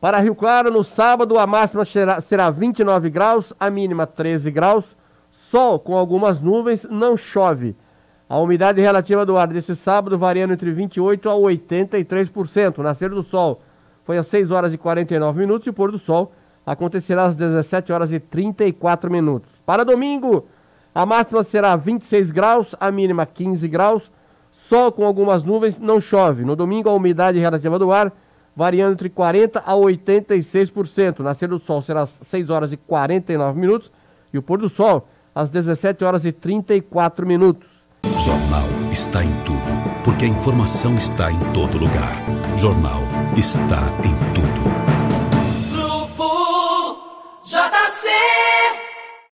Para Rio Claro, no sábado, a máxima será 29 graus, a mínima 13 graus. Sol com algumas nuvens, não chove. A umidade relativa do ar desse sábado variando entre 28% a 83%. Nascer do sol foi às 6 horas e 49 minutos e o pôr do sol acontecerá às 17 horas e 34 minutos. Para domingo, a máxima será 26 graus, a mínima 15 graus. Sol com algumas nuvens, não chove. No domingo, a umidade relativa do ar variando entre 40% a 86%. Nascer do sol será às 6 horas e 49 minutos e o pôr do sol às 17 horas e 34 minutos. Jornal está em tudo, porque a informação está em todo lugar. Jornal está em tudo. Grupo JC